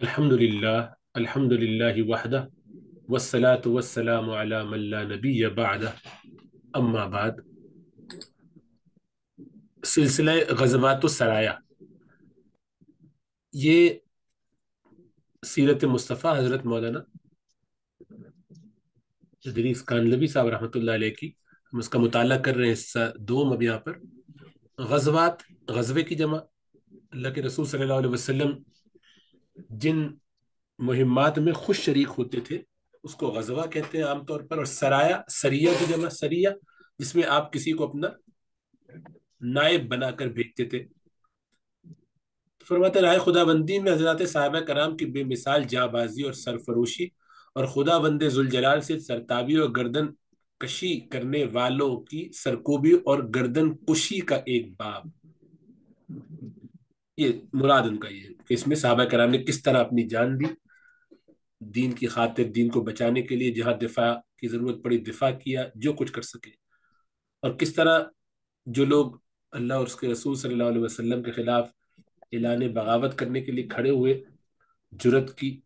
الحمد للہ الحمد للہ وحدہ والصلاة والسلام على من لا نبی بعدہ اما بعد، سلسلہ غزوات السرایہ یہ سیرت مصطفیٰ حضرت مولانا ادریس کانلبی صاحب رحمۃ اللہ علیہ کی، ہم اس کا مطالعہ کر رہے ہیں حصہ دوم اب یہاں پر. غزوات، غزوے کی جمع، اللہ کے رسول صلی اللہ علیہ وسلم جن مہمات میں خوش شریک ہوتے تھے، اس کو غزوہ کہتے ہیں عام طور پر، اور سرایا، سریہ کی جمع سریہ، جس میں آپ کسی کو اپنا نائب بنا کر بھیجتے تھے۔ فرماتے رائے خدا بندی میں حضرات صحابہ کرام کی بے مثال جاں بازی اور سرفروشی اور خدا بند ذوالجلال سے سرتابی اور گردن کشی کرنے والوں کی سرکوبی اور گردن کشی کا ایک باب۔ یہ مراد ان کا یہ کہ اس میں صحابہ کرام نے کس طرح اپنی جان دی، دین کی خاطر، دین کو بچانے کے لیے جہاں دفاع کی ضرورت پڑی، دفاع کیا، جو کچھ کر سکے۔ اور کس طرح جو لوگ اللہ اور اس کے رسول صلی اللہ علیہ وسلم کے خلاف اعلان بغاوت کرنے کے لیے کھڑے ہوئے جرت کی،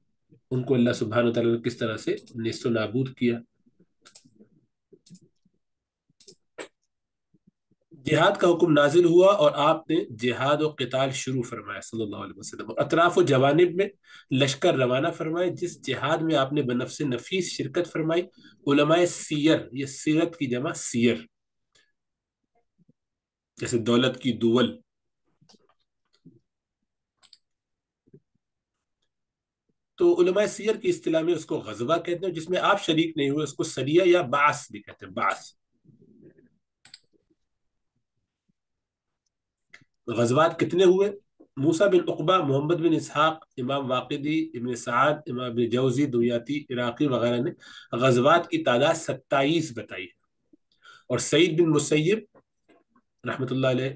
ان کو اللہ سبحانہ و تعالیٰ نے کس طرح سے نیست و نابود کیا۔ جہاد کا حکم نازل ہوا اور آپ نے جہاد و قتال شروع فرمایا صلی اللہ علیہ وسلم۔ اور اطراف و جوانب میں لشکر روانہ فرمائے، جس جہاد میں آپ نے بنفس نفیس شرکت فرمائی، علماء سیر، یہ سیرت کی جمع سیر۔ جیسے دولت کی دول۔ تو علماء سیر کی اصطلاح میں اس کو غزوہ کہتے ہیں، جس میں آپ شریک نہیں ہوئے، اس کو سریہ یا باس بھی کہتے ہیں باس غزوات کتنے ہوئے؟ موسیٰ بن عقبہ، محمد بن اسحاق، امام واقدی، ابن سعاد امام بن جوزی دویاتی عراقی وغیرہ نے غزوات کی تعداد ستائیس بتائی ہے۔ اور سعید بن مسیب رحمۃ اللہ علیہ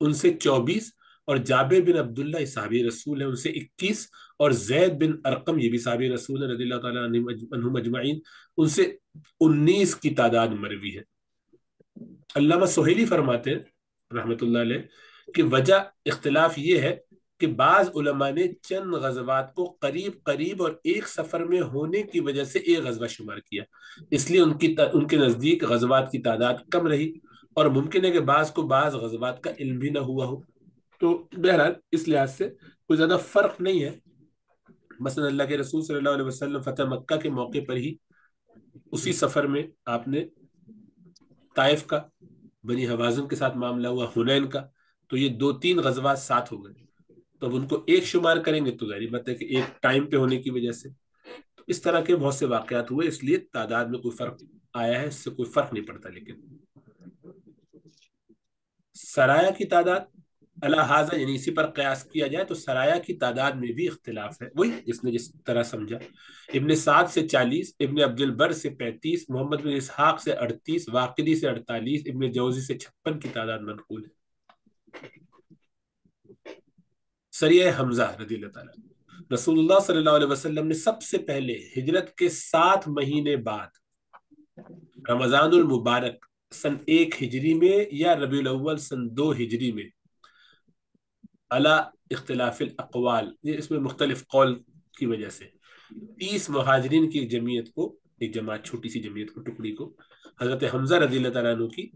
ان سے چوبیس اور جابر بن عبداللہ صحابی رسول ہے ان سے اکیس اور زید بن ارقم یہ بھی صحابی رسول ہے رضی اللہ تعالیٰ عنہ مجمعین ان سے انیس کی تعداد مروی ہے۔ علامہ سہیلی فرماتے ہیں رحمۃ اللہ علیہ کہ وجہ اختلاف یہ ہے کہ بعض علماء نے چند غزوات کو قریب قریب اور ایک سفر میں ہونے کی وجہ سے ایک غزوہ شمار کیا۔ اس لیے ان کی ان کے نزدیک غزوات کی تعداد کم رہی اور ممکن ہے کہ بعض کو بعض غزوات کا علم بھی نہ ہوا ہو۔ تو بہرحال اس لحاظ سے کوئی زیادہ فرق نہیں ہے۔ مثلا اللہ کے رسول صلی اللہ علیہ وسلم فتح مکہ کے موقع پر ہی اسی سفر میں آپ نے طائف کا، بنی حوازن کے ساتھ معاملہ ہوا، حنین کا۔ تو یہ دو تین غزوات ساتھ ہو گئے۔ تو اب ان کو ایک شمار کریں گے تو ظاہری بات ہے کہ ایک ٹائم پہ ہونے کی وجہ سے۔ تو اس طرح کے بہت سے واقعات ہوئے، اس لیے تعداد میں کوئی فرق آیا ہے، اس سے کوئی فرق نہیں پڑتا۔ لیکن سرایا کی تعداد الحاظہ یعنی اسی پر قیاس کیا جائے تو سرایا کی تعداد میں بھی اختلاف ہے۔ وہی جس نے جس طرح سمجھا۔ ابن سعد سے چالیس، ابن عبد البر سے پینتیس، محمد بن اسحاق سے اڑتیس، واقعی سے اڑتالیس، ابن جوزی سے چھپن کی تعداد منقول ہے۔ سریع حمزہ رضی اللہ تعالیٰ رسول اللہ صلی اللہ علیہ وسلم نے سب سے پہلے ہجرت کے سات مہینے بعد رمضان المبارک سن ایک ہجری میں یا ربیع الاول سن دو ہجری میں اللہ اختلاف الاقوال، یہ اس میں مختلف قول کی وجہ سے تیس مہاجرین کی جمعیت کو، ایک جماعت، چھوٹی سی جمعیت کو، ٹکڑی کو، حضرت حمزہ رضی اللہ تعالیٰ عنہ کی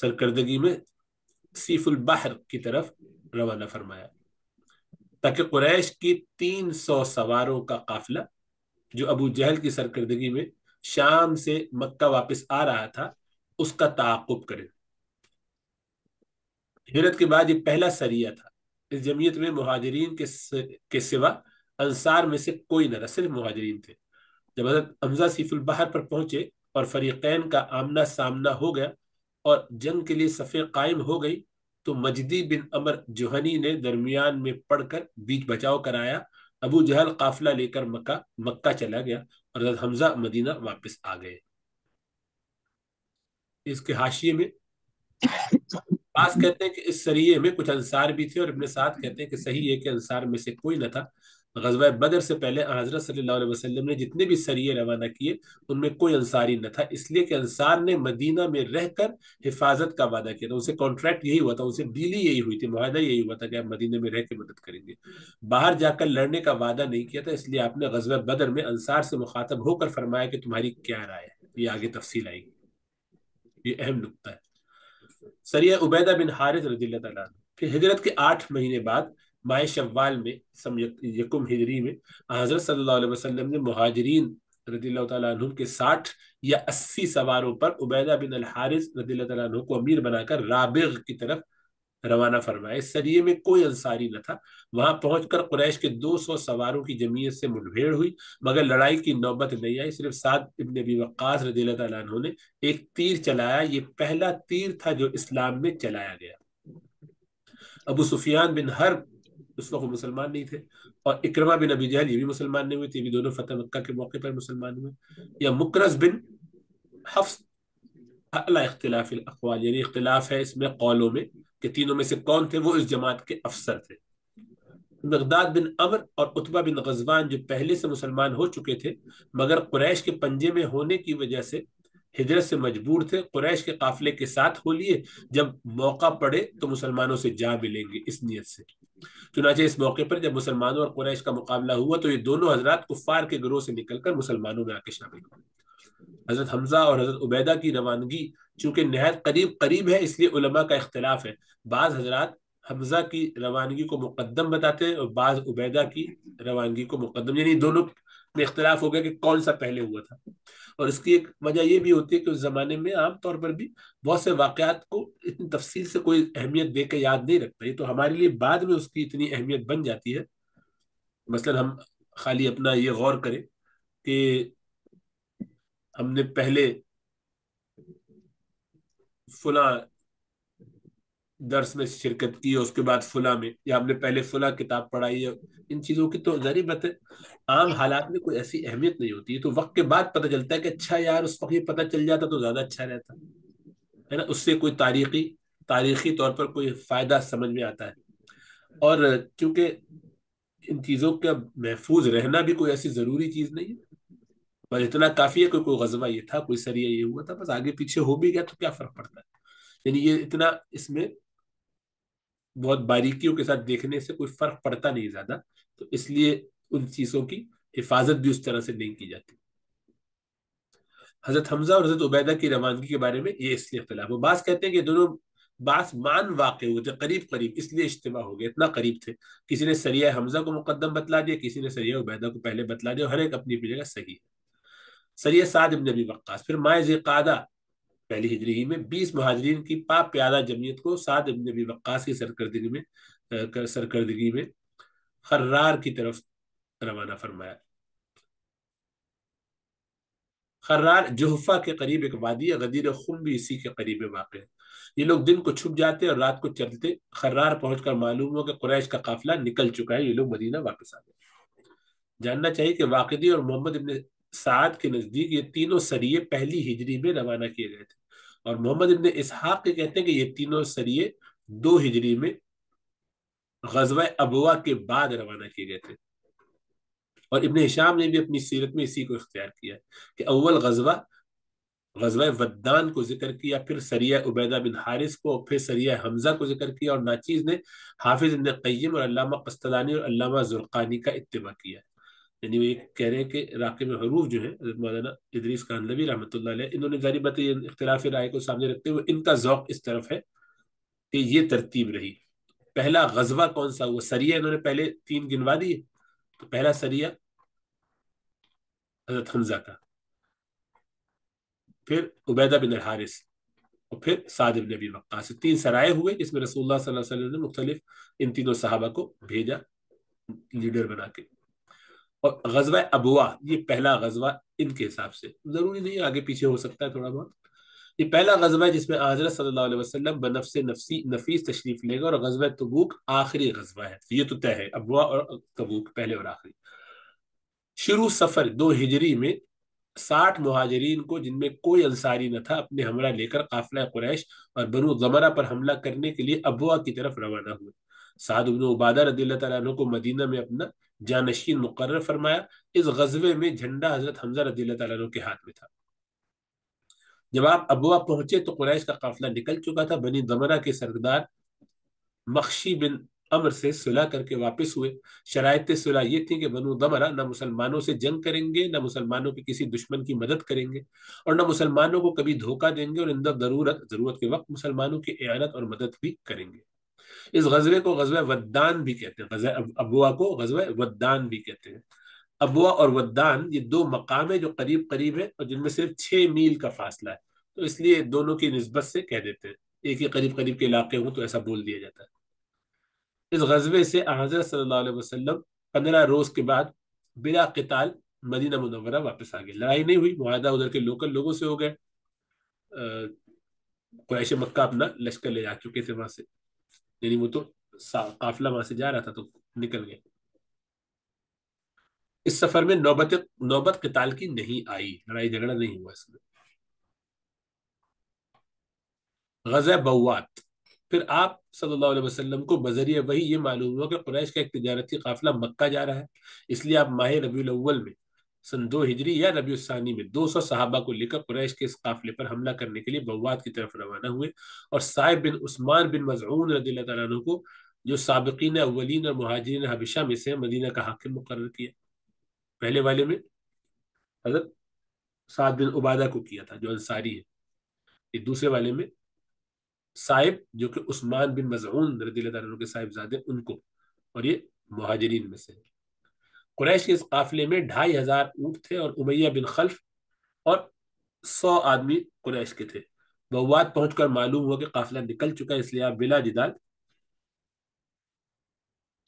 سرکردگی میں سیف البحر کی طرف روانہ فرمایا۔ تاکہ قریش کی تین سو سواروں کا قافلہ، جو ابو جہل کی سرکردگی میں شام سے مکہ واپس آ رہا تھا، اس کا تعاقب کرے۔ ہجرت کے بعد یہ پہلا سریہ تھا۔ اس جمعیت میں مہاجرین کے سوا انصار میں سے کوئی نہ تھا، صرف مہاجرین تھے۔ جب حضرت حمزہ سیف البحر پر پہنچے اور فریقین کا آمنا سامنا ہو گیا اور جنگ کے لیے صفے قائم ہو گئی، تو مجدی بن امر جوہنی نے درمیان میں پڑھ کر بیچ بچاؤ کرایا۔ ابو جہل قافلہ لے کر مکہ مکہ چلا گیا اور حضرت حمزہ مدینہ واپس آ گئے۔ اس کے حاشیے میں بعض کہتے ہیں کہ اس سریے میں کچھ انصار بھی تھے اور ابن سعد کہتے ہیں کہ صحیح ہے کہ انصار میں سے کوئی نہ تھا۔ غزوہ بدر سے پہلے حضرت صلی اللہ علیہ وسلم نے جتنے بھی سریے روانہ کیے، ان میں کوئی انصاری نہ تھا۔ اس لیے کہ انصار نے مدینہ میں رہ کر حفاظت کا وعدہ کیا تھا۔ اسے کانٹریکٹ یہی ہوا تھا، اسے ڈیلی یہی ہوئی تھی، معاہدہ یہی ہوا تھا کہ آپ مدینہ میں رہ کے مدد کریں گے۔ باہر جا کر لڑنے کا وعدہ نہیں کیا تھا، اس لیے آپ نے غزوہ بدر میں انصار سے مخاطب ہو کر فرمایا کہ تمہاری کیا رائے ہے۔ یہ آگے تفصیل آئے گی۔ یہ اہم نقطہ ہے۔ سریہ عبیدہ بن حارث رضی اللہ تعالیٰ پھر ہجرت کے آٹھ مہینے بعد ماہ شوال میں یکم ہجری میں، حضرت صلی اللہ علیہ وسلم نے مہاجرین رضی اللہ تعالیٰ عنہ کے ساٹھ یا اسی سواروں پر عبیدہ بن الحارث رضی اللہ تعالیٰ عنہ کو امیر بنا کر رابغ کی طرف روانہ فرمایا۔ اس سریے میں کوئی انصاری نہ تھا۔ وہاں پہنچ کر قریش کے دو سو سواروں کی جمعیت سے منبھیڑ ہوئی، مگر لڑائی کی نوبت نہیں آئی۔ صرف سعد ابن ابی وقاص رضی اللہ تعالیٰ عنہ نے ایک تیر چلایا۔ یہ پہلا تیر تھا جو اسلام میں چلایا گیا۔ ابو سفیان بن حرب اس وقت مسلمان نہیں تھے۔ اور اکرما بن ابی جہل یہ بھی مسلمان نہیں ہوئے تھے یہ بھی دونوں فتح مکہ کے موقع پر مسلمان ہوئے۔ یا مکرز بن حفظ اللہ اختلاف الاقوال یعنی اختلاف ہے اس میں قولوں میں کہ تینوں میں سے کون تھے؟ وہ اس جماعت کے افسر تھے۔ مقداد بن امر اور اتبا بن غزوان جو پہلے سے مسلمان ہو چکے تھے، مگر قریش کے پنجے میں ہونے کی وجہ سے ہجرت سے مجبور تھے۔ قریش کے قافلے کے ساتھ ہو لیے، جب موقع پڑے تو مسلمانوں سے جا ملیں گے اس نیت سے۔ چنانچہ اس موقع پر جب مسلمانوں اور قریش کا مقابلہ ہوا تو یہ دونوں حضرات کفار کے گروہ سے نکل کر مسلمانوں میں آ کے شامل ہوئے۔ حضرت حمزہ اور حضرت عبیدہ کی روانگی چونکہ نہایت قریب قریب ہے، اس لیے علماء کا اختلاف ہے۔ بعض حضرات حمزہ کی روانگی کو مقدم بتاتے ہیں اور بعض عبیدہ کی روانگی کو مقدم یعنی دونوں میں اختلاف ہو گیا کہ کون سا پہلے ہوا تھا۔ اور اس کی ایک وجہ یہ بھی ہوتی ہے کہ اس زمانے میں عام طور پر بھی بہت سے واقعات کو اتنی تفصیل سے کوئی اہمیت دے کے یاد نہیں رکھتا۔ یہ تو ہمارے لیے بعد میں اس کی اتنی اہمیت بن جاتی ہے۔ مثلا ہم خالی اپنا یہ غور کریں کہ ہم نے پہلے فلاں درس میں شرکت کی، اس کے بعد فلاں میں، یا ہم نے پہلے فلاں کتاب پڑھائی ہے۔ ان چیزوں کی تو ذریع بات ہے، عام حالات میں کوئی ایسی اہمیت نہیں ہوتی ہے۔ تو وقت کے بعد پتہ چلتا ہے کہ اچھا یار، اس وقت یہ پتہ چل جاتا تو زیادہ اچھا رہتا۔ ہے نا؟ اس سے کوئی تاریخی تاریخی طور پر کوئی فائدہ سمجھ میں آتا ہے۔ اور کیونکہ ان چیزوں کا محفوظ رہنا بھی کوئی ایسی ضروری چیز نہیں ہے۔ بس اتنا کافی ہے کہ کوئی غزوہ یہ تھا، کوئی سریہ یہ ہوا تھا، بس آگے پیچھے ہو بھی گیا تو کیا فرق پڑتا ہے؟ یعنی یہ اتنا اس میں بہت باریکیوں کے ساتھ دیکھنے سے کوئی فرق پڑتا نہیں زیادہ، تو اس لیے ان چیزوں کی حفاظت بھی اس طرح سے نہیں کی جاتی۔ حضرت حمزہ اور حضرت عبیدہ کی روانگی کے بارے میں یہ اس لیے اختلاف۔ وہ بعض کہتے ہیں کہ دونوں بعض مان واقع ہوئے تھے، قریب قریب، اس لیے اجتماع ہو گیا، اتنا قریب تھے۔ کسی نے سریہ حمزہ کو مقدم بتلا دیا، کسی نے سریہ عبیدہ کو پہلے بتلا دیا، ہر ایک اپنی اپنی جگہ صحیح ہے۔ سریہ سعد ابن ابی وقاص، پھر مائز قادہ پہلی ہجری ہی میں بیس مہاجرین کی پاپ پیادہ جمعیت کو سعد ابن ابی وقاص کی سرکردگی میں سرکردگی میں خرار کی طرف روانہ فرمایا۔ خرار جوہفہ کے قریب ایک وادی غدیر خم بھی اسی کے قریب واقع ہے۔ یہ لوگ دن کو چھپ جاتے اور رات کو چلتے، خرار پہنچ کر معلوم ہو کہ قریش کا قافلہ نکل چکا ہے، یہ لوگ مدینہ واپس آ گئے۔ جاننا چاہیے کہ واقعی اور محمد ابن سعد کے نزدیک یہ تینوں سریے پہلی ہجری میں روانہ کیے گئے تھے۔ اور محمد ابن اسحاق کے کہتے ہیں کہ یہ تینوں سریے دو ہجری میں غزوہ ابوا کے بعد روانہ کیے گئے تھے۔ اور ابن حشام نے بھی اپنی سیرت میں اسی کو اختیار کیا کہ اول غزوہ غزوہ ودان کو ذکر کیا، پھر سریہ عبیدہ بن حارث کو، پھر سریہ حمزہ کو ذکر کیا، اور ناچیز نے حافظ ابن قیم اور علامہ قسطلانی اور علامہ زرقانی کا اتباع کیا۔ یعنی وہ یہ کہہ رہے ہیں کہ راقب حروف جو ہیں، مولانا ادریس خان نبی رحمۃ اللہ علیہ، انہوں نے ظاہر بات اختلاف رائے کو سامنے رکھتے ہوئے ان کا ذوق اس طرف ہے کہ یہ ترتیب رہی۔ پہلا غزوہ کون سا؟ وہ سریہ انہوں نے پہلے تین گنوا دیے۔ تو پہلا سریہ حضرت حمزہ کا، پھر عبیدہ بن الحارث اور پھر سعد بن نبی وقاص۔ تین سرائے ہوئے جس میں رسول اللہ صلی اللہ علیہ وسلم نے مختلف ان تینوں صحابہ کو بھیجا، لیڈر بنا کے۔ اور غزوہ ابوا، یہ پہلا غزوہ ان کے حساب سے۔ ضروری نہیں آگے پیچھے ہو سکتا ہے تھوڑا بہت۔ یہ پہلا غزوہ ہے جس میں حضرت صلی اللہ علیہ وسلم بنفس نفسی، نفیس تشریف لے گا اور غزوہ تبوک آخری غزوہ ہے۔ یہ تو طے ہے، ابوا اور تبوک پہلے اور آخری۔ شروع سفر دو ہجری میں ساٹھ مہاجرین کو، جن میں کوئی انصاری نہ تھا، اپنے حملہ لے کر قافلہ قریش اور بنو زمرہ پر حملہ کرنے کے لیے ابوا کی طرف روانہ ہوئے۔ سعد بن عبادہ رضی اللہ تعالیٰ عنہ کو مدینہ میں اپنا جانشین مقرر فرمایا، اس غزوے میں جھنڈا حضرت حمزہ رضی اللہ تعالیٰ عنہ کے ہاتھ میں تھا۔ جب آپ ابوا پہنچے تو قریش کا قافلہ نکل چکا تھا، بنی دمرہ کے سردار مخشی بن امر سے صلح کر کے واپس ہوئے۔ شرائط صلح یہ تھی کہ بنو دمرہ نہ مسلمانوں سے جنگ کریں گے، نہ مسلمانوں کے کسی دشمن کی مدد کریں گے اور نہ مسلمانوں کو کبھی دھوکہ دیں گے اور اندر ضرورت ضرورت کے وقت مسلمانوں کی اعانت اور مدد بھی کریں گے۔ اس غزوے کو غزوہ ودان بھی کہتے ہیں، غزوہ ابوا کو غزوہ ودان بھی کہتے ہیں۔ ابوا اور ودان یہ دو مقام ہیں جو قریب قریب ہیں اور جن میں صرف چھ میل کا فاصلہ ہے۔ تو اس لیے دونوں کی نسبت سے کہہ دیتے ہیں۔ ایک ہی قریب قریب کے علاقے ہوں تو ایسا بول دیا جاتا ہے۔ اس غزوے سے حضرت صلی اللہ علیہ وسلم پندرہ روز کے بعد بلا قتال مدینہ منورہ واپس آ گئے۔ لڑائی نہیں ہوئی، معاہدہ ادھر کے لوکل لوگوں سے ہو گئے۔ قریش مکہ اپنا لشکر لے جا چکے تھے وہاں سے۔ یعنی وہ تو قافلہ وہاں سے جا رہا تھا تو نکل گئے۔ اس سفر میں نوبت نوبت قتال کی نہیں آئی، لڑائی جھگڑا نہیں ہوا اس میں۔ غزہ بوات۔ پھر آپ صلی اللہ علیہ وسلم کو بذریعہ وہی یہ معلوم ہوا کہ قریش کا ایک تجارتی قافلہ مکہ جا رہا ہے، اس لیے آپ ماہ ربیع الاول میں سن دو ہجری یا ربیع الثانی میں دو سو صحابہ کو لے کر قریش کے اس قافلے پر حملہ کرنے کے لیے بوات کی طرف روانہ ہوئے اور صاحب بن عثمان بن مزعون رضی اللہ تعالیٰ عنہ کو جو سابقین اولین اور مہاجرین حبشہ میں سے مدینہ کا حاکم مقرر کیا۔ پہلے والے میں حضرت سعد بن عبادہ کو کیا تھا جو انصاری ہے۔ یہ دوسرے والے میں صاحب جو کہ عثمان بن مزعون رضی اللہ تعالیٰ کے صاحب زادے ان کو اور یہ مہاجرین میں سے۔ قریش کے اس قافلے میں ڈھائی ہزار اونٹ تھے اور امیہ بن خلف اور سو آدمی قریش کے تھے۔ بوات پہنچ کر معلوم ہوا کہ قافلہ نکل چکا ہے، اس لیے آپ بلا جدال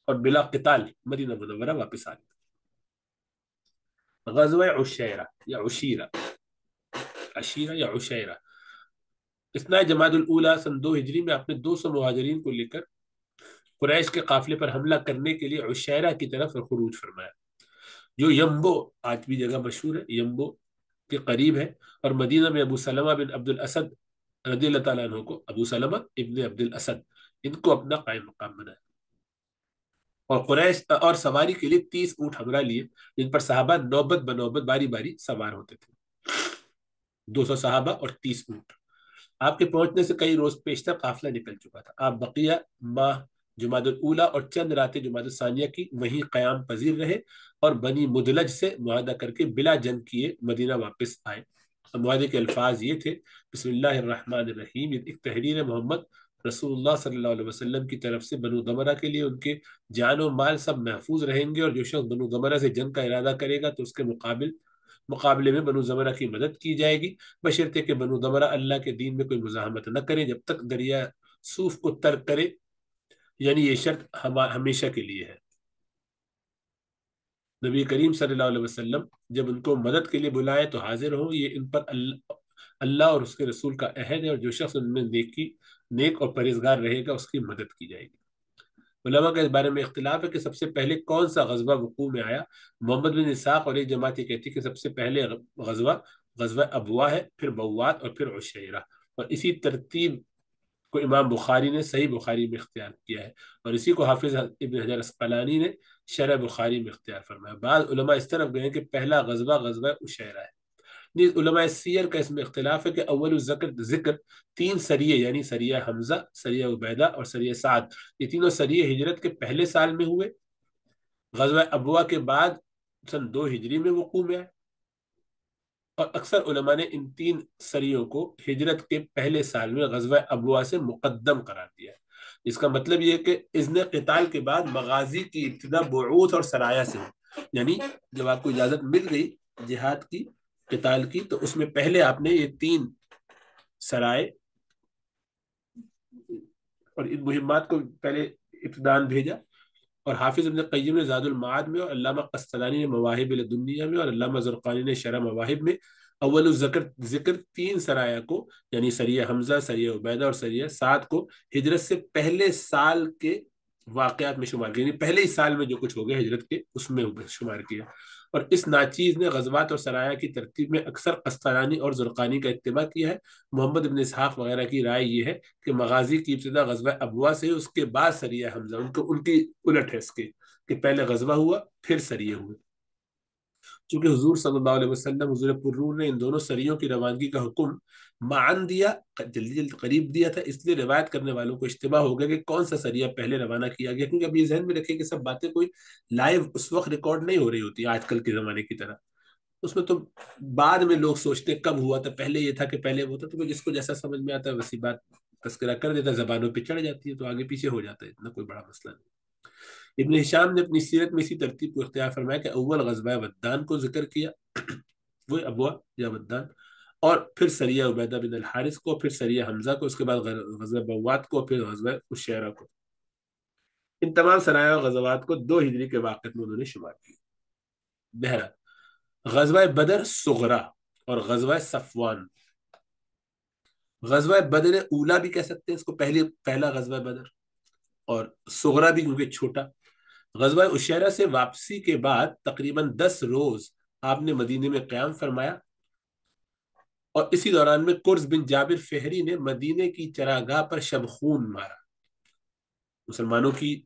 اور بلا قتال مدینہ منورہ واپس آ گئے۔ غزوہ عشیرہ یا عشیرہ عشیرہ یا عشیرہ۔ اتنا جماعت الاولا سن دو ہجری میں اپنے دو سو مہاجرین کو لے کر قریش کے قافلے پر حملہ کرنے کے لیے عشیرہ کی طرف خروج فرمایا۔ جو یمبو آج بھی جگہ مشہور ہے، یمبو کے قریب ہے اور مدینہ میں ابو سلمہ بن عبد الاسد رضی اللہ تعالیٰ عنہ کو، ابو سلمہ ابن عبد الاسد، ان کو اپنا قائم مقام بنایا اور قریش، اور سواری کے لیے تیس اونٹ ہمراہ لیے، جن پر صحابہ نوبت بنوبت باری باری سوار ہوتے تھے۔ دو سو صحابہ اور تیس اونٹ۔ آپ کے پہنچنے سے کئی روز پیشتر قافلہ نکل چکا تھا۔ آپ بقیہ ماہ جماعت الاولا اور چند راتیں جماعت الثانیہ کی، وہیں قیام پذیر رہے اور بنی مدلج سے معاہدہ کر کے بلا جنگ کیے مدینہ واپس آئے۔ معاہدے کے الفاظ یہ تھے، بسم اللہ الرحمن الرحیم ایک تحریر محمد رسول اللہ صلی اللہ علیہ وسلم کی طرف سے بنو دمرہ کے لیے ان کے جان و مال سب محفوظ رہیں گے اور جو شخص بنو دمرہ سے جنگ کا ارادہ کرے گا تو اس کے مقابل، مقابلے میں بنو زمرہ کی مدد کی جائے گی۔ بشرطے کہ بنو زمرہ اللہ کے دین میں کوئی مزاحمت نہ کرے، جب تک دریا صوف کو ترک کرے یعنی یہ شرط ہمیشہ کے لیے ہے۔ نبی کریم صلی اللہ علیہ وسلم جب ان کو مدد کے لیے بلائے تو حاضر ہوں۔ یہ ان پر اللہ اور اس کے رسول کا عہد ہے اور جو شخص ان میں نیکی، نیک اور پرہزگار رہے گا اس کی مدد کی جائے گی۔ علماء کا اس بارے میں اختلاف ہے کہ سب سے پہلے کون سا غزوہ وقوع میں آیا۔ محمد بن اساق اور ایک جماعت یہ کہتی کہ سب سے پہلے غزوہ غزوہ ابوا ہے، پھر بوات اور پھر عشیرہ۔ اور اسی ترتیب کو امام بخاری نے صحیح بخاری میں اختیار کیا ہے اور اسی کو حافظ ابن حجر اسقلانی نے شرح بخاری میں اختیار فرمایا۔ بعض علماء اس طرف گئے کہ پہلا غزوہ غزوہ عشیرہ ہے۔ علماء سیر کا اس میں اختلاف ہے کہ اول ذکر ذکر تین سریے یعنی سریہ حمزہ سریہ عبیدہ اور سریہ سعد۔ یہ تینوں سریے ہجرت کے پہلے سال میں ہوئے۔ غزوہ ابوا کے بعد سن دو ہجری میں وقوع میں آئے۔ اور اکثر علماء نے ان تین سریوں کو ہجرت کے پہلے سال میں غزوہ ابوا سے مقدم قرار دیا ہے۔ اس کا مطلب یہ کہ اذن قتال کے بعد مغازی کی ابتدا بعوث اور سرایہ سے یعنی جب آپ کو اجازت مل گئی جہاد کی، قتال کی، تو اس میں پہلے آپ نے یہ تین سرائے اور ان مہمات کو پہلے ابتدان بھیجا۔ اور حافظ ابن قیم نے زاد المعاد میں اور علامہ قسطلانی نے مواہب الدنیا میں اور علامہ زرقانی نے شرح مواہب میں اول الذکر ذکر تین سرایہ کو یعنی سریہ حمزہ سریہ عبیدہ اور سریہ سعد کو ہجرت سے پہلے سال کے واقعات میں شمار کیا یعنی پہلے ہی سال میں جو کچھ ہو گیا، ہجرت کے اس میں شمار کیا۔ اور اس ناچیز نے غزوات اور سرایہ کی ترتیب میں اکثر قسطلانی اور زرقانی کا اتباع کیا ہے۔ محمد ابن اسحاق وغیرہ کی رائے یہ ہے کہ مغازی کی ابتدا غزوہ ابوا سے اس کے بعد سریہ حمزہ، ان کو، ان کی الٹ ہے اس کے کہ پہلے غزوہ ہوا، پھر سریے ہوئے چونکہ حضور صلی اللہ علیہ وسلم حضور پرور نے ان دونوں سریوں کی روانگی کا حکم معن دیا جلدی جلد قریب دیا تھا، اس لیے روایت کرنے والوں کو اجتماع ہو گیا کہ کون سا سریہ پہلے روانہ کیا گیا، کیونکہ اب یہ ذہن میں رکھے کہ سب باتیں کوئی لائیو اس وقت ریکارڈ نہیں ہو رہی ہوتی آج کل کے زمانے کی طرح۔ اس میں تو بعد میں لوگ سوچتے کب ہوا تھا، پہلے یہ تھا کہ پہلے وہ تھا، تو جس کو جیسا سمجھ میں آتا ہے ویسی بات تذکرہ کر دیتا، زبانوں پہ چڑھ جاتی ہے تو آگے پیچھے ہو جاتا ہے، اتنا کوئی بڑا مسئلہ نہیں۔ ابن حشام نے اپنی سیرت میں اسی ترتیب کو اختیار فرمایا کہ اول غزوہ ودان کو ذکر کیا، وہ ابوا یا ودان اور پھر سریہ عبیدہ بن الحارث کو، پھر سریہ حمزہ کو، اس کے بعد غزوہ بوات کو، پھر غزوہ الشیرہ کو۔ ان تمام سرایہ و غزوات کو دو ہجری کے واقع میں انہوں نے شمار کیا۔ بہرحال، غزوہ بدر سغرا اور غزوہ صفوان۔ غزوہ بدر اولا بھی کہہ سکتے ہیں، اس کو پہلی، پہلا غزوہ بدر، اور سغرا بھی کیونکہ چھوٹا۔ غزوہ اشیرہ سے واپسی کے بعد تقریباً دس روز آپ نے مدینے میں قیام فرمایا۔ اور اسی دوران میں قرض بن جابر فہری نے مدینے کی چراگاہ پر شب خون مارا۔ مسلمانوں کی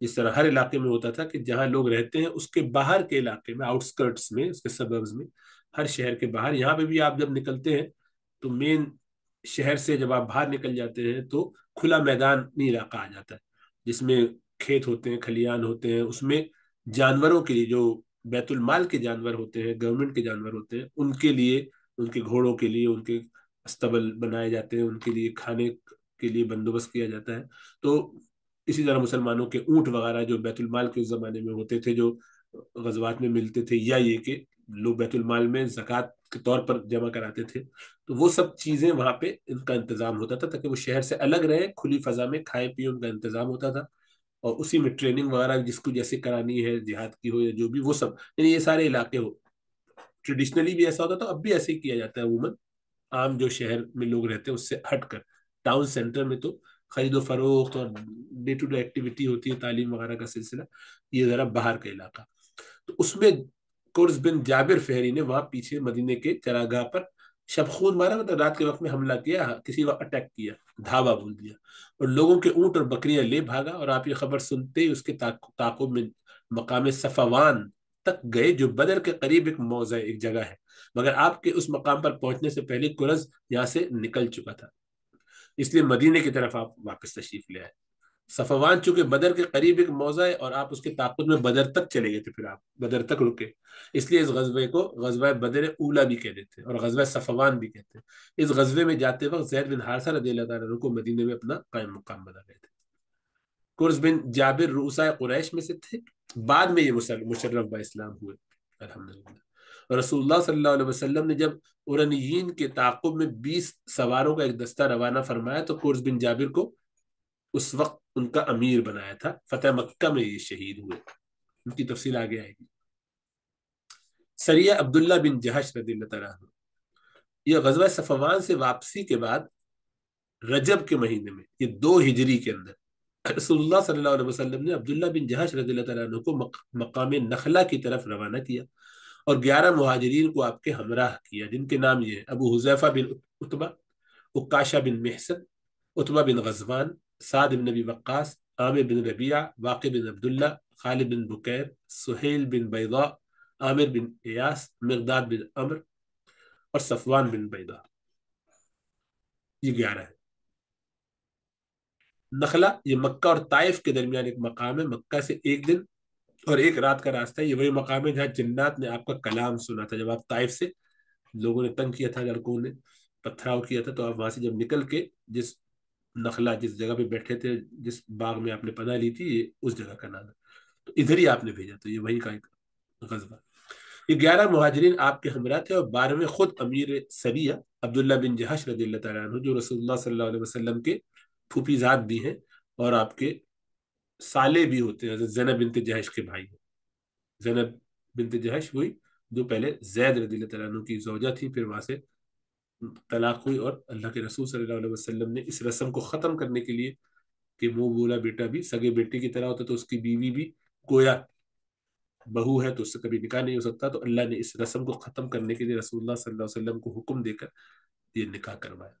جس طرح ہر علاقے میں ہوتا تھا کہ جہاں لوگ رہتے ہیں، اس کے باہر کے علاقے میں آؤٹ سکرٹس میں، اس کے سببز میں، ہر شہر کے باہر۔ یہاں پہ بھی آپ جب نکلتے ہیں تو مین شہر سے جب آپ باہر نکل جاتے ہیں تو کھلا میدان علاقہ آ جاتا ہے، جس میں کھیت ہوتے ہیں، کھلیان ہوتے ہیں، اس میں جانوروں کے لیے جو بیت المال کے جانور ہوتے ہیں گورنمنٹ کے جانور ہوتے ہیں، ان کے لیے، ان کے گھوڑوں کے لیے، ان کے استبل بنائے جاتے ہیں، ان کے لیے کھانے کے لیے بندوبست کیا جاتا ہے۔ تو اسی طرح مسلمانوں کے اونٹ وغیرہ جو بیت المال کے اس زمانے میں ہوتے تھے، جو غزوات میں ملتے تھے، یا یہ کہ لوگ بیت المال میں زکوٰۃ کے طور پر جمع کراتے تھے، تو وہ سب چیزیں وہاں پہ ان کا انتظام ہوتا تھا تاکہ وہ شہر سے الگ رہے کھلی فضا میں کھائے، پیے، ان کا انتظام ہوتا تھا۔ اور اسی میں ٹریننگ وغیرہ جس کو جیسے کرانی ہے، جہاد کی ہو یا جو بھی، وہ سب یعنی یہ سارے علاقے ہو۔ ٹریڈیشنلی بھی ایسا ہوتا تھا، اب بھی ایسے ہی کیا جاتا ہے عموماً۔ عام جو شہر میں لوگ رہتے ہیں، اس سے ہٹ کر۔ ٹاؤن سینٹر میں تو خرید و فروخت اور ڈے ٹو ڈے ایکٹیویٹی ہوتی ہے، تعلیم وغیرہ کا سلسلہ، یہ ذرا باہر کا علاقہ۔ تو اس میں قرض بن جابر فہری نے وہاں پیچھے مدینے کے چراگاہ پر شب خون مارا مطلب رات کے وقت میں حملہ کیا، کسی وقت اٹیک کیا، دھاوا بول دیا۔ اور لوگوں کے اونٹ اور بکریاں لے بھاگا اور آپ یہ خبر سنتے ہی اس کے تعاقب میں مقام صفوان تک گئے، جو بدر کے قریب ایک موضع، ایک جگہ ہے۔ مگر آپ کے اس مقام پر پہنچنے سے پہلے قرض یہاں سے نکل چکا تھا۔ اس لیے مدینے کی طرف آپ واپس تشریف لے آئے۔ صفوان چونکہ بدر کے قریب ایک موضع ہے اور آپ اس کے طاقت میں بدر تک چلے گئے تھے پھر آپ، بدر تک رکے۔ اس لیے اس غزوے کو غزوہ بدر اولا بھی کہتے تھے اور غزوہ صفوان بھی کہتے ہیں اس غزوے میں جاتے وقت زید بن حارثہ رضی اللہ تعالیٰ کو مدینے میں اپنا قائم مقام بنا گئے تھے۔ قرض بن جابر روسا قریش میں سے تھے۔ بعد میں یہ مشرف با اسلام ہوئے۔ الحمدللہ۔ اور رسول اللہ صلی اللہ علیہ وسلم نے جب ارنیین کے تعاقب میں بیس سواروں کا ایک دستہ روانہ فرمایا تو قرض بن جابر کو اس وقت ان کا امیر بنایا تھا، فتح مکہ میں یہ شہید ہوئے۔ ان کی تفصیل آگے آئے گی۔ سریہ عبداللہ بن جہش رضی اللہ تعالیٰ یہ غزوہ صفوان سے واپسی کے بعد رجب کے مہینے میں، یہ دو ہجری کے اندر، رسول اللہ صلی اللہ علیہ وسلم نے عبداللہ بن جہش رضی اللہ تعالیٰ عنہ کو مقام نخلا کی طرف روانہ کیا اور گیارہ مہاجرین کو آپ کے ہمراہ کیا، جن کے نام یہ ابو حذیفہ بن اتبا اکاشہ بن محسن اتبا بن غزوان سعد بن نبی وقاص عامر بن ربیع واقع بن عبداللہ خالد بن بکیر سہیل بن بیضاء عامر بن ایاس مقداد بن عمر اور صفوان بن بیضاء یہ گیارہ ہے نخلا یہ مکہ اور طائف کے درمیان ایک مقام ہے۔ مکہ سے ایک دن اور ایک رات کا راستہ ہے۔ یہ وہی مقام ہے جہاں جنات نے آپ کا کلام سنا تھا۔ جب آپ طائف سے لوگوں نے تنگ کیا تھا، لڑکوں نے پتھراؤ کیا تھا، تو آپ وہاں سے جب نکل کے جس نخلا جس جگہ پہ بیٹھے تھے، جس باغ میں آپ نے پناہ لی تھی، یہ اس جگہ کا نام ہے۔ تو ادھر ہی آپ نے بھیجا، تو یہ وہی کا ایک غزبہ یہ گیارہ مہاجرین آپ کے ہمراہ تھے اور بارہویں خود امیر سریہ عبداللہ بن جہش رضی اللہ تعالیٰ عنہ، جو رسول اللہ صلی اللہ علیہ وسلم کے پھوپھی ذات بھی ہیں اور آپ کے سالے بھی ہوتے ہیں زینب بنت جہش کے بھائی ہیں۔ زینب بنت جہش ہوئی جو پہلے زید رضی اللہ تعالیٰ عنہ کی زوجہ تھی، پھر وہاں سے طلاق ہوئی اور اللہ کے رسول صلی اللہ علیہ وسلم نے اس رسم کو ختم کرنے کے لیے کہ منہ بولا بیٹا بھی سگے بیٹے کی طرح ہوتا تو اس کی بیوی بھی گویا بہو ہے تو اس سے کبھی نکاح نہیں ہو سکتا، تو اللہ نے اس رسم کو ختم کرنے کے لیے رسول اللہ صلی اللہ علیہ وسلم کو حکم دے کر یہ نکاح کروایا۔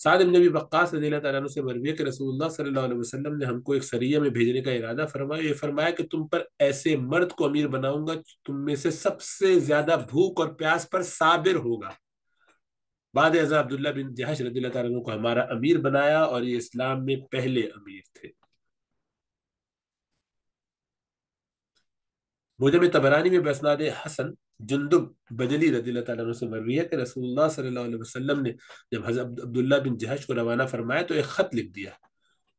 سعد بن نبی وقاص رضی اللہ تعالیٰ سے مروی کہ رسول اللہ صلی اللہ علیہ وسلم نے ہم کو ایک سریہ میں بھیجنے کا ارادہ فرمایا، یہ فرمایا کہ تم پر ایسے مرد کو امیر بناؤں گا، تم میں سے سب سے زیادہ بھوک اور پیاس پر صابر ہوگا۔ بعد ازا عبداللہ بن جہش رضی اللہ تعالیٰ کو ہمارا امیر بنایا اور یہ اسلام میں پہلے امیر تھے۔ مجھب تبرانی میں بسناد حسن جندب بجلی رضی اللہ تعالیٰ عنہ سے مروی ہے کہ رسول اللہ صلی اللہ علیہ وسلم نے جب حضرت عبداللہ بن جہش کو روانہ فرمایا تو ایک خط لکھ دیا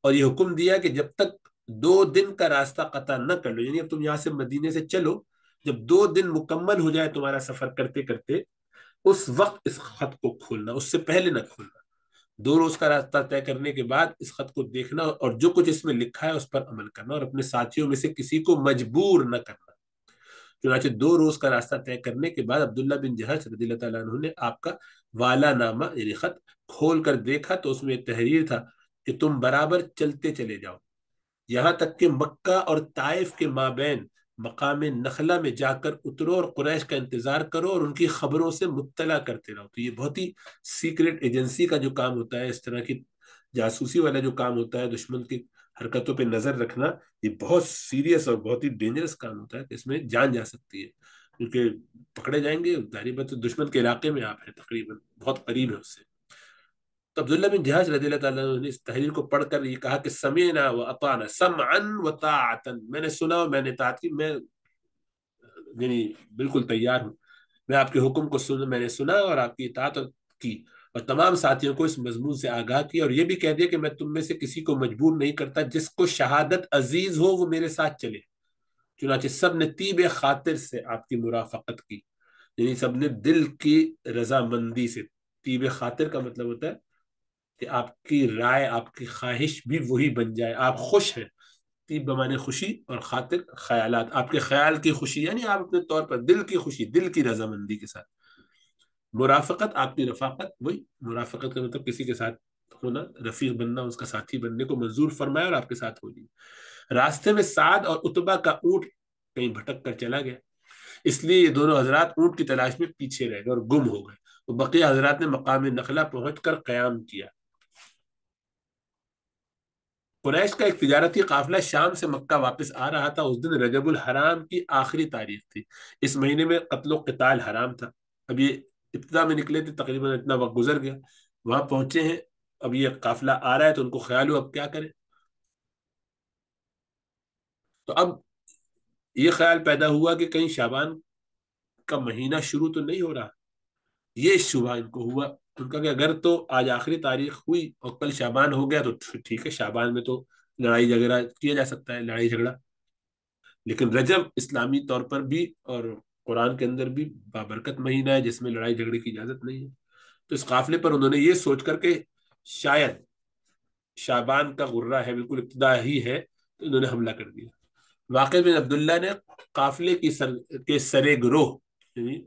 اور یہ حکم دیا کہ جب تک دو دن کا راستہ قطع نہ کر لو یعنی اب تم یہاں سے مدینے سے چلو، جب دو دن مکمل ہو جائے تمہارا سفر کرتے کرتے اس وقت اس خط کو کھولنا، اس سے پہلے نہ کھولنا۔ دو روز کا راستہ طے کرنے کے بعد اس خط کو دیکھنا اور جو کچھ اس میں لکھا ہے اس پر عمل کرنا اور اپنے ساتھیوں میں سے کسی کو مجبور نہ کرنا۔ چنانچہ دو روز کا راستہ طے کرنے کے بعد عبداللہ بن جہاز رضی اللہ تعالیٰ عنہ نے آپ کا والا نامہ یعنی خط، کھول کر دیکھا تو اس میں تحریر تھا کہ تم برابر چلتے چلے جاؤ۔ یہاں تک کہ مکہ اور طائف کے مابین مقام نخلا میں جا کر اترو اور قریش کا انتظار کرو اور ان کی خبروں سے مطلع کرتے رہو۔ تو یہ بہت ہی سیکرٹ ایجنسی کا جو کام ہوتا ہے، اس طرح کی جاسوسی والا جو کام ہوتا ہے، دشمن کی حرکتوں پہ نظر رکھنا، یہ بہت سیریس اور بہت ہی ڈینجرس کام ہوتا ہے۔ کہ اس میں جان جا سکتی ہے۔ کیونکہ پکڑے جائیں گے، ظاہری بات دشمن کے علاقے میں آپ ہیں تقریباً، بہت قریب ہے اس سے۔ تو عبداللہ بن جہاز رضی اللہ تعالیٰ نے اس تحریر کو پڑھ کر یہ کہا کہ سمینا و اطانا سمعن و طاعتن میں نے سنا اور میں نے اطاعت کی، میں یعنی بالکل تیار ہوں۔ میں آپ کے حکم کو سن، میں نے سنا اور آپ کی اطاعت کی۔ اور تمام ساتھیوں کو اس مضمون سے آگاہ کیا اور یہ بھی کہہ دیا کہ میں تم میں سے کسی کو مجبور نہیں کرتا، جس کو شہادت عزیز ہو وہ میرے ساتھ چلے۔ چنانچہ سب نے طیب خاطر سے آپ کی مرافقت کی۔ یعنی سب نے دل کی رضامندی سے۔ طیب خاطر کا مطلب ہوتا ہے کہ آپ کی رائے، آپ کی خواہش بھی وہی بن جائے۔ آپ خوش ہیں طیب بمانے خوشی اور خاطر خیالات۔ آپ کے خیال کی خوشی یعنی آپ اپنے طور پر دل کی خوشی، دل کی رضامندی کے ساتھ۔ مرافقت، آپ کی رفاقت، وہی مرافقت کا مطلب کسی کے ساتھ ہونا، رفیق بننا، اس کا ساتھی بننے کو منظور فرمایا اور آپ کے ساتھ ہو جائے راستے میں سعد اور اتبا کا اونٹ کہیں بھٹک کر چلا گیا۔ اس لیے یہ دونوں حضرات اونٹ کی تلاش میں پیچھے رہ گئے اور گم ہو گئے۔ تو بقیہ حضرات نے مقام نخلا پہنچ کر قیام کیا۔ قریش کا ایک تجارتی قافلہ شام سے مکہ واپس آ رہا تھا، اس دن رجب الحرام کی آخری تاریخ تھی۔ اس مہینے میں قتل و قتال حرام تھا۔ اب یہ ابتدا میں نکلے تھے، تقریباً اتنا وقت گزر گیا۔ وہاں پہنچے ہیں۔ اب یہ قافلہ آ رہا ہے تو ان کو خیال ہو اب کیا کریں؟ تو اب یہ خیال پیدا ہوا کہ کہیں شابان کا مہینہ شروع تو نہیں ہو رہا۔ یہ شبہ ان کو ہوا۔ ان کا کہ اگر تو آج آخری تاریخ ہوئی اور کل شابان ہو گیا تو ٹھیک ہے شابان میں تو لڑائی جھگڑا کیا جا سکتا ہے، لڑائی جھگڑا۔ لیکن رجب اسلامی طور پر بھی اور قرآن کے اندر بھی بابرکت مہینہ ہے جس میں لڑائی جھگڑے کی اجازت نہیں ہے۔ تو اس قافلے پر انہوں نے یہ سوچ کر کہ شاید شابان کا غرہ ہے، بالکل ابتدا ہی ہے، تو انہوں نے حملہ کر دیا۔ واقع بن عبداللہ نے قافلے کی سر، کے سرے گروہ یعنی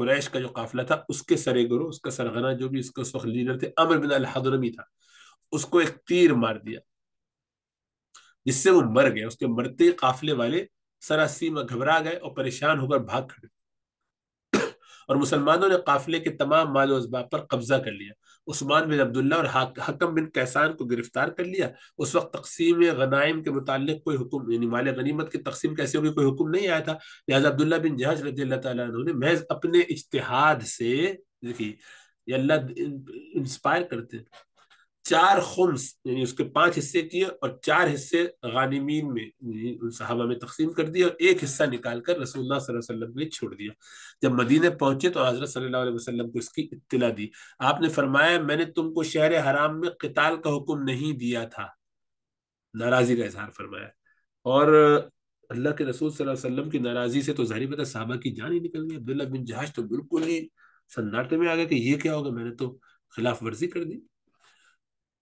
قریش کا جو قافلہ تھا، اس کے سرے گرو اس کا سرغنا جو بھی، اس کا اس وقت لیڈر تھے امر بن الحضرمی تھا۔ اس کو ایک تیر مار دیا، جس سے وہ مر گئے۔ اس کے مرتے قافلے والے سراسیما گھبرا گئے اور پریشان ہو کر بھاگ کھڑے۔ اور مسلمانوں نے قافلے کے تمام مال و اسباب پر قبضہ کر لیا۔ عثمان بن عبداللہ اور حکم بن کیسان کو گرفتار کر لیا۔ اس وقت تقسیم غنائم کے متعلق کوئی حکم یعنی مال غنیمت کی تقسیم کیسے ہوگی کوئی حکم نہیں آیا تھا۔ لہٰذا عبداللہ بن جہاز رضی اللہ تعالیٰ عنہ نے محض اپنے اجتہاد سے، دیکھیے، یہ اللہ انسپائر کرتے ہیں۔ چار خمس یعنی اس کے پانچ حصے کیے اور چار حصے غانمین میں یعنی صحابہ میں تقسیم کر دیا اور ایک حصہ نکال کر رسول اللہ صلی اللہ علیہ وسلم نے چھوڑ دیا۔ جب مدینہ پہنچے تو حضرت صلی اللہ علیہ وسلم کو اس کی اطلاع دی۔ آپ نے فرمایا، میں نے تم کو شہر حرام میں قتال کا حکم نہیں دیا تھا۔ ناراضی کا اظہار فرمایا۔ اور اللہ کے رسول صلی اللہ علیہ وسلم کی ناراضی سے تو ظاہری پتہ صحابہ کی جان ہی نکل گئی۔ عبداللہ بن جہاز تو بالکل ہی سناٹے میں آ گیا کہ یہ کیا ہوگا؟ میں نے تو خلاف ورزی کر دی۔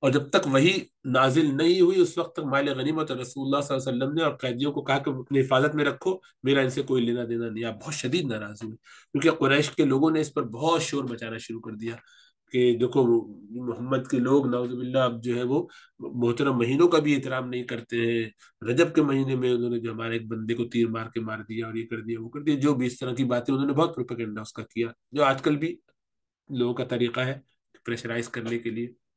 اور جب تک وہی نازل نہیں ہوئی اس وقت تک مال غنیمت رسول اللہ صلی اللہ علیہ وسلم نے اور قیدیوں کو کہا کہ اپنی حفاظت میں رکھو، میرا ان سے کوئی لینا دینا نہیں۔ آپ بہت شدید ناراض ہوئے، کیونکہ قریش کے لوگوں نے اس پر بہت شور مچانا شروع کر دیا کہ دیکھو، محمد کے لوگ نعوذ باللہ اب جو ہے وہ محترم مہینوں کا بھی احترام نہیں کرتے ہیں۔ رجب کے مہینے میں انہوں نے جو ہمارے ایک بندے کو تیر مار کے مار دیا اور یہ کر دیا، وہ کر دیا، جو بھی اس طرح کی باتیں انہوں نے بہت پروپیگنڈا اس کا کیا، جو آج کل بھی لوگوں کا طریقہ ہے پریشرائز کرنے کے لیے۔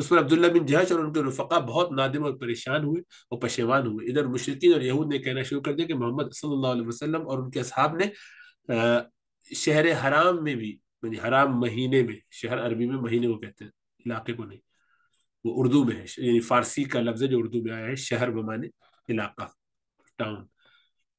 اس پر عبداللہ بن جہش اور ان کے رفقا بہت نادم اور پریشان ہوئے اور پشیمان ہوئے۔ ادھر مشرقین اور یہود نے کہنا شروع کر دیا کہ محمد صلی اللہ علیہ وسلم اور ان کے اصحاب نے شہر حرام میں بھی یعنی حرام مہینے میں، شہر عربی میں مہینے کو کہتے ہیں، علاقے کو نہیں، وہ اردو میں ہے یعنی فارسی کا لفظ ہے جو اردو میں آیا ہے، شہر بمانے علاقہ ٹاؤن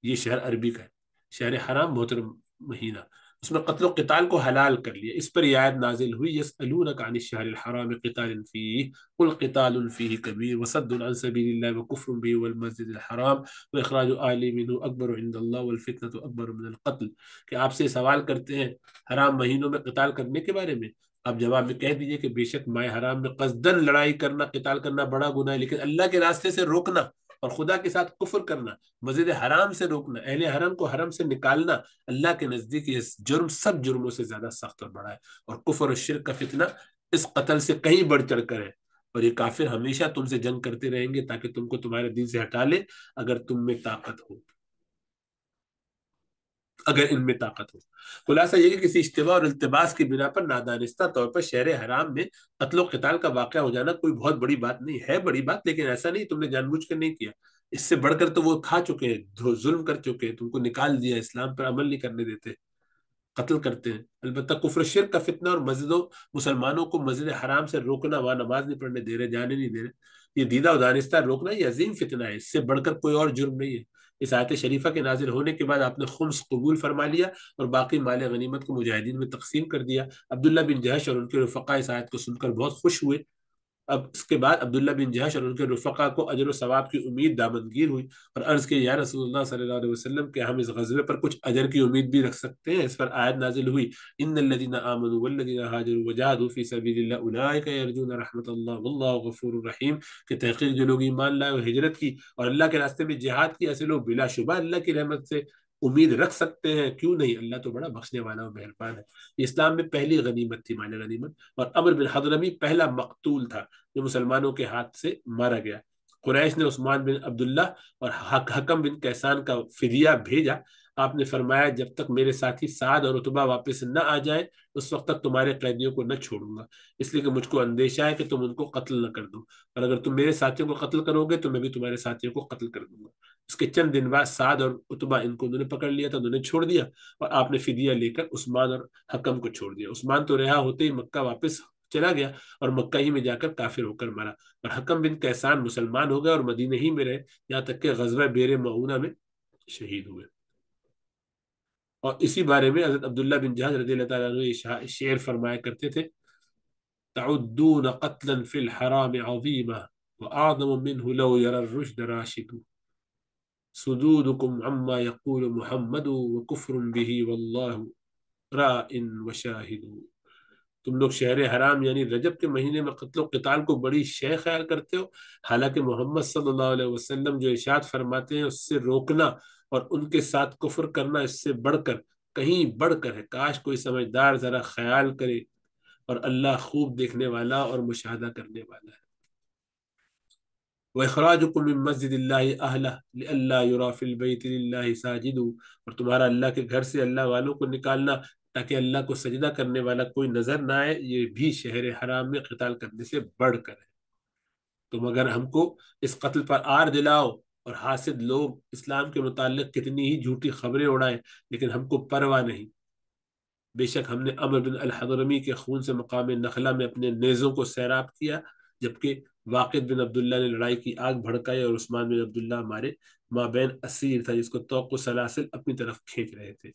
یہ شہر عربی کا ہے، شہر حرام، محترم مہینہ۔ اس میں قتل و قتال کو حلال کر لیا۔ اس پر یہ آیت نازل ہوئی، یسألونک عن الشہر الحرام قتال فیہ قل قتال فیہ کبیر وصد عن سبیل اللہ وکفر بھی والمسجد الحرام واخراج آلی منہ اکبر عند اللہ والفتنة اکبر من القتل۔ کہ آپ سے سوال کرتے ہیں حرام مہینوں میں قتال کرنے کے بارے میں؟ آپ جواب میں کہہ دیجیے کہ بے شک مائے حرام میں قصدن لڑائی کرنا، قتال کرنا بڑا گناہ ہے، لیکن اللہ کے راستے سے روکنا۔ اور خدا کے ساتھ کفر کرنا، مسجد حرام سے روکنا، اہل حرم کو حرم سے نکالنا اللہ کے نزدیک یہ جرم، سب جرموں سے زیادہ سخت اور بڑا ہے۔ اور کفر اور شرک کا فتنہ اس قتل سے کہیں بڑھ چڑھ کر ہے۔ اور یہ کافر ہمیشہ تم سے جنگ کرتے رہیں گے تاکہ تم کو تمہارے دل سے ہٹا لے، اگر تم میں طاقت ہو۔ اگر ان میں طاقت ہو۔ خلاصہ یہ کہ کسی اجتباع اور التباس کی بنا پر نادانستہ طور پر شہر حرام میں قتل و قتال کا واقعہ ہو جانا کوئی بہت بڑی بات نہیں ہے، بڑی بات، لیکن ایسا نہیں، تم نے جان بوجھ کر نہیں کیا۔ اس سے بڑھ کر تو وہ کھا چکے ہیں ظلم کر چکے ہیں، تم کو نکال دیا، اسلام پر عمل نہیں کرنے دیتے، قتل کرتے ہیں۔ البتہ کفر شرک کا فتنہ اور مسجدوں، مسلمانوں کو مسجد حرام سے روکنا، وہاں نماز نہیں پڑھنے دے رہے، جانے نہیں دے رہے۔ یہ دیدہ و دانستہ روکنا یہ عظیم فتنہ ہے، اس سے بڑھ کر کوئی اور جرم نہیں ہے۔ اس آیت شریفہ کے نازل ہونے کے بعد آپ نے خمس قبول فرما لیا اور باقی مال غنیمت کو مجاہدین میں تقسیم کر دیا۔ عبداللہ بن جہش اور ان کے رفقا اس آیت کو سن کر بہت خوش ہوئے۔ اب اس کے بعد عبداللہ بن جہش اور ان کے رفقا کو اجر و ثواب کی امید دامنگیر ہوئی اور عرض کے یا رسول اللہ صلی اللہ علیہ وسلم کہ ہم اس غزوے پر کچھ اجر کی امید بھی رکھ سکتے ہیں۔ اس پر آیت نازل ہوئی۔ ان الذين امنوا والذين هاجروا وجاهدوا في سبيل الله اولئك يرجون رحمت اللہ والله غفور الرحیم کہ تحقیق جو لوگ ایمان لائے اور ہجرت کی اور اللہ کے راستے میں جہاد کی، ایسے لوگ بلا شبہ اللہ کی رحمت سے امید رکھ سکتے ہیں، کیوں نہیں؟ اللہ تو بڑا بخشنے والا اور مہربان ہے۔ اسلام میں پہلی غنیمت تھی مال غنیمت۔ اور امر بن حضرمی پہلا مقتول تھا جو مسلمانوں کے ہاتھ سے مارا گیا۔ قریش نے عثمان بن عبداللہ اور حکم بن کیسان کا فدیہ بھیجا۔ آپ نے فرمایا، جب تک میرے ساتھی سعد اور اتبا واپس نہ آ جائیں، اس وقت تک تمہارے قیدیوں کو نہ چھوڑوں گا۔ اس لیے کہ مجھ کو اندیشہ ہے کہ تم ان کو قتل نہ کر دو۔ اور اگر تم میرے ساتھیوں کو قتل کرو گے، تو میں بھی تمہارے ساتھیوں کو قتل کر دوں گا۔ اس کے چند دن بعد سعد اور اتبا ان کو انہوں نے پکڑ لیا تھا، انہوں نے چھوڑ دیا اور آپ نے فدیہ لے کر عثمان اور حکم کو چھوڑ دیا۔ عثمان تو رہا ہوتے ہی مکہ واپس چلا گیا اور مکہ ہی میں جا کر کافر ہو کر مرا۔ اور حکم بن کیسان مسلمان ہو گئے اور مدینہ ہی میں رہے، یہاں تک کہ غزوہ بیر معونہ میں شہید ہوئے۔ اور اسی بارے میں حضرت عبداللہ بن جہاز رضی اللہ تعالیٰ عنہ شعر فرمایا کرتے تھے، تعدون قتلا فی الحرام عظیما وآدم منه لو يرى الرشد راشد صدودكم عما يقول محمد وكفر به والله راء وشاهد. تم لوگ شہر حرام یعنی رجب کے مہینے میں قتل و قتال کو بڑی شے خیال کرتے ہو، حالانکہ محمد صلی اللہ علیہ وسلم جو ارشاد فرماتے ہیں، اس سے روکنا اور ان کے ساتھ کفر کرنا اس سے بڑھ کر، کہیں بڑھ کر ہے۔ کاش کوئی سمجھدار ذرا خیال کرے اور اللہ خوب دیکھنے والا اور مشاہدہ کرنے والا ہے۔ وَإِخْرَاجُكُم مِّن مَسْجِدِ اللَّهِ أَهْلَهِ لِأَلَّا يُرَى فِي الْبَيْتِ لِلَّهِ سَاجِدُ اور تمہارا اللہ کے گھر سے اللہ والوں کو نکالنا تاکہ اللہ کو سجدہ کرنے والا کوئی نظر نہ آئے، یہ بھی شہر حرام میں قتال کرنے سے بڑھ کر ہے۔ تم اگر ہم کو اس قتل پر آر دلاؤ، اور حاسد لوگ اسلام کے متعلق کتنی ہی جھوٹی خبریں اڑائیں، لیکن ہم کو پرواہ نہیں۔ بے شک ہم نے امر بن الحضرمی کے خون سے مقام نخلا میں اپنے نیزوں کو سیراب کیا، جبکہ واقد بن عبداللہ نے لڑائی کی آگ بھڑکائی اور عثمان بن عبداللہ ہمارے مابین اسیر تھا جس کو توقع سلاسل اپنی طرف کھینچ رہے تھے۔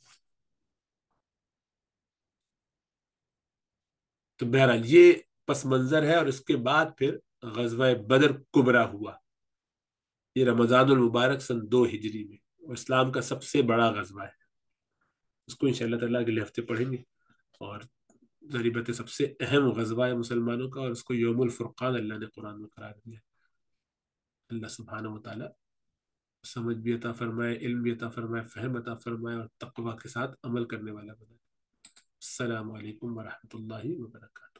تو بہرحال یہ پس منظر ہے اور اس کے بعد پھر غزوہ بدر کبرا ہوا۔ یہ رمضان المبارک سن دو ہجری میں، اور اسلام کا سب سے بڑا غزوہ ہے۔ اس کو انشاءاللہ تعالیٰ اگلے ہفتے پڑھیں گے اور ضریبت سب سے اہم غذبہ ہے مسلمانوں کا اور اس کو یوم الفرقان اللہ نے قرآن میں قرار دیا۔ اللہ سبحانہ و تعالیٰ سمجھ بھی عطا فرمائے، علم بھی عطا فرمائے، فہم عطا فرمائے، اور تقوی کے ساتھ عمل کرنے والا بنائے۔ السلام علیکم ورحمۃ اللہ وبرکاتہ۔